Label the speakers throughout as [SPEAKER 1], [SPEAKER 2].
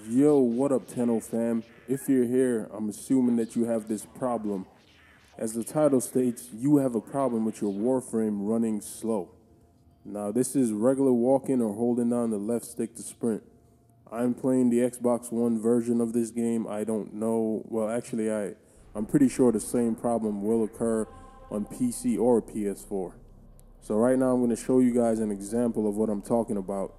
[SPEAKER 1] Yo, what up, Tenno fam? If you're here, I'm assuming that you have this problem. As the title states, you have a problem with your Warframe running slow. Now, this is regular walking or holding down the left stick to sprint. I'm playing the Xbox One version of this game. I don't know. Well, actually, I, I'm pretty sure the same problem will occur on PC or PS4. So right now I'm going to show you guys an example of what I'm talking about.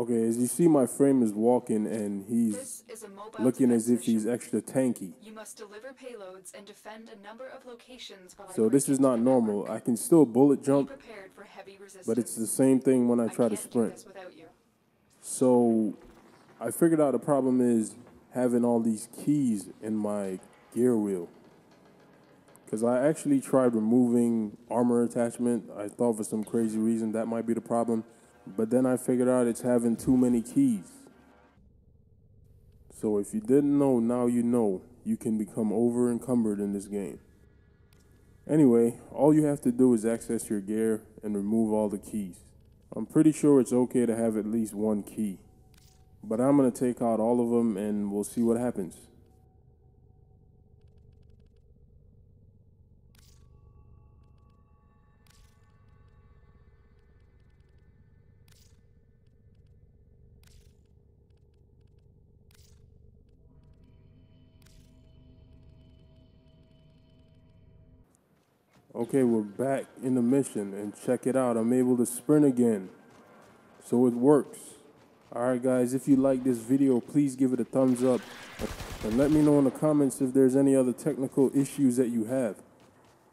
[SPEAKER 1] Okay, as you see, my frame is walking and he's looking as if he's extra tanky.
[SPEAKER 2] You must deliver payloads and defend a number of locations while
[SPEAKER 1] So this is not normal. I can still bullet jump, but it's the same thing when I try to sprint. So I figured out the problem is having all these keys in my gear wheel. Because I actually tried removing armor attachment. I thought for some crazy reason that might be the problem. But then I figured out it's having too many keys. So if you didn't know, now you know. You can become over encumbered in this game. Anyway, all you have to do is access your gear and remove all the keys. I'm pretty sure it's okay to have at least one key. But I'm going to take out all of them and we'll see what happens. Okay, we're back in the mission and check it out. I'm able to sprint again. So it works. Alright guys, if you like this video, please give it a thumbs up. And let me know in the comments if there's any other technical issues that you have.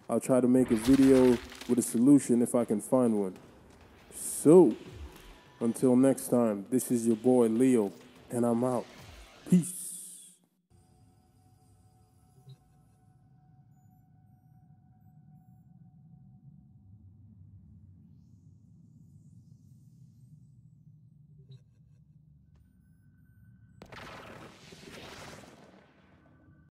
[SPEAKER 1] I'll try to make a video with a solution if I can find one. So, until next time, this is your boy Leo, and I'm out. Peace.